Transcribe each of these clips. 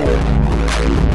Música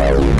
Thank